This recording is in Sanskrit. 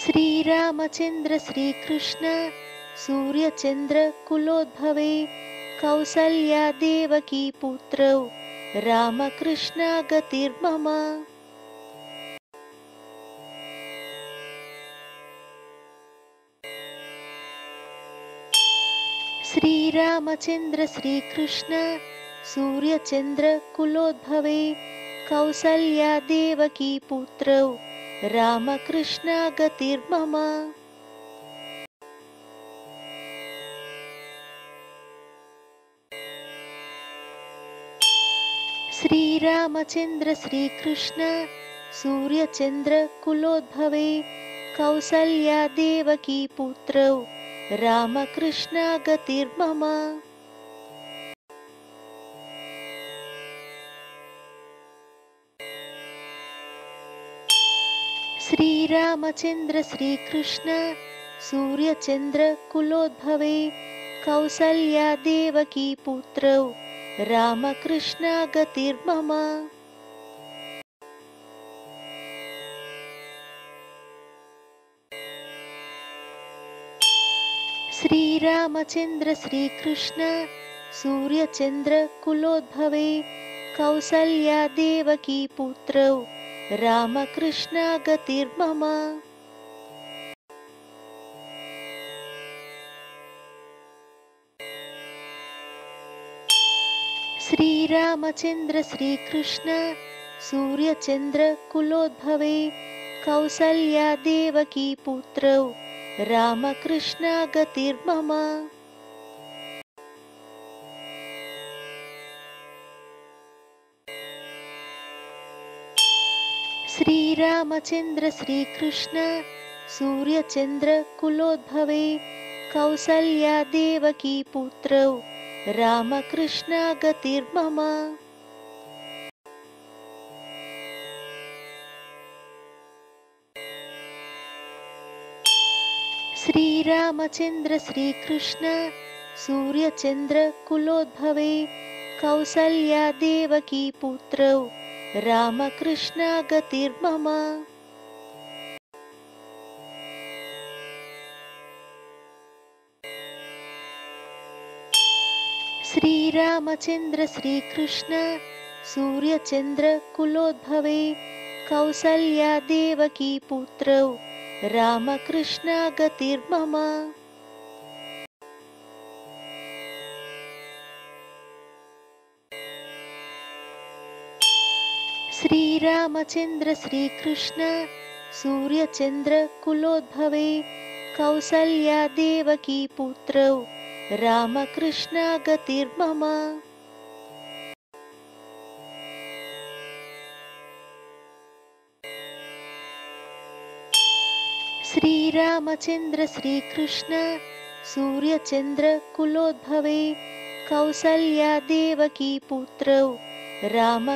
श्रीरामचन्द्र श्रीकृष्ण सूर्यचन्द्रकुलोद्भवे कौसल्यादेवकी पुत्रौ रामकृष्णगतिर्मम श्रीरामचन्द्र श्रीकृष्ण सूर्यचन्द्रकुलोद्भवे कौसल्यादेवकी पुत्रौ रामकृष्णगतिर्मम श्रीरामचन्द्र श्रीकृष्ण सूर्यचन्द्रकुलोद्भवे कौसल्यादेवकी पुत्रौ रामकृष्णगतिर्मम श्रीरामचन्द्र श्रीकृष्ण सूर्यचन्द्रकुलोद्भवे रामकृष्णगतिर्मम श्रीरामचन्द्र श्रीकृष्ण सूर्यचन्द्रकुलोद्भवे पुत्रौ श्रीरामचन्द्र श्रीकृष्ण सूर्यचन्द्रकुलोद्भवे कौसल्यादेवकी पुत्रौ रामकृष्णगतिर्मम श्रीरामचन्द्र श्रीकृष्ण सूर्यचन्द्रकुलोद्भवे कौसल्यादेवकी पुत्रौ रामकृष्णगतिर्मम श्रीरामचन्द्र श्रीकृष्ण सूर्यचन्द्रकुलोद्भवे कौसल्यादेवकी पुत्रौ श्रीरामचन्द्र श्रीकृष्ण सूर्यचन्द्रकुलोद्भवे कौसल्यादेवकी पुत्रौ रामकृष्णगतिर्मम श्रीरामचन्द्र श्रीकृष्ण सूर्यचन्द्रकुलोद्भवे कौसल्यादेवकी पुत्रौ रामकृष्णगतिर्मम श्रीरामचन्द्र श्रीकृष्ण सूर्यचन्द्रकुलोद्भवे कौसल्यादेवकी पुत्रौ रामकृष्णगतिर्मम